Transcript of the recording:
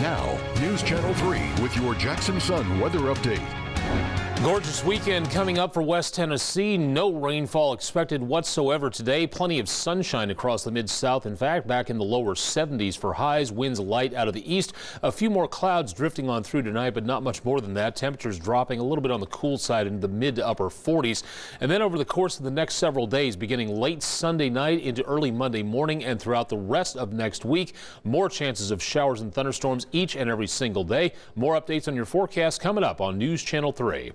Now, News Channel 3 with your Jackson Sun weather update. Gorgeous weekend coming up for West Tennessee. No rainfall expected whatsoever today. Plenty of sunshine across the mid-south. In fact, back in the lower 70s for highs. Winds light out of the east. A few more clouds drifting on through tonight, but not much more than that. Temperatures dropping a little bit on the cool side into the mid to upper 40s. And then over the course of the next several days, beginning late Sunday night into early Monday morning and throughout the rest of next week, more chances of showers and thunderstorms each and every single day. More updates on your forecast coming up on News Channel 3.